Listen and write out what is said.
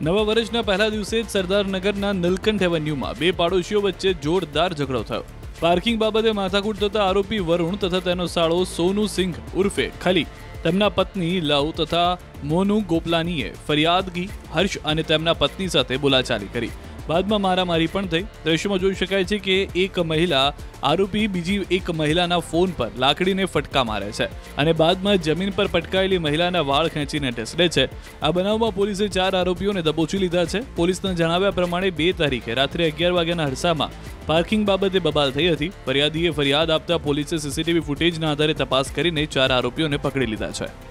નવા વર્ષના પહેલા દિવસે જ સરદારનગરના નીલકંઠ એવન્યુમાં બે પાડોશીઓ વચ્ચે જોરદાર ઝઘડો થયો પાર્કિંગ બાબતે માથાકૂટ થતા આરોપી વરુણ તથા તેનો સાળો સોનુ સિંઘ ઉર્ફે ખલી તેમના પત્ની લવ તથા મોનુ ગોપલાનીએ ફરિયાદગી હર્ષ અને તેમના પત્ની સાથે બોલાચાલી કરી બાદમાં મારામારી પણ થઈ દ્રશ્યમાં જોઈ શકાય છે કે એક મહિલા આરોપી બીજી એક મહિલાના ફોન પર લાકડીને ફટકા મારે છે અને બાદમાં જમીન પર પટકાયેલી મહિલાના વાળ ખેંચીને ઢસડે છે આ બનાવમાં પોલીસે ચાર આરોપીઓને દબોચી લીધા છે પોલીસના જણાવ્યા પ્રમાણે બે તારીખે રાત્રે અગિયાર વાગ્યાના હરસામાં પાર્કિંગ બાબતે બબાલ થઈ હતી ફરિયાદીએ ફરિયાદ આપતા પોલીસે સીસીટીવી ફૂટેજના આધારે તપાસ કરીને ચાર આરોપીઓને પકડી લીધા છે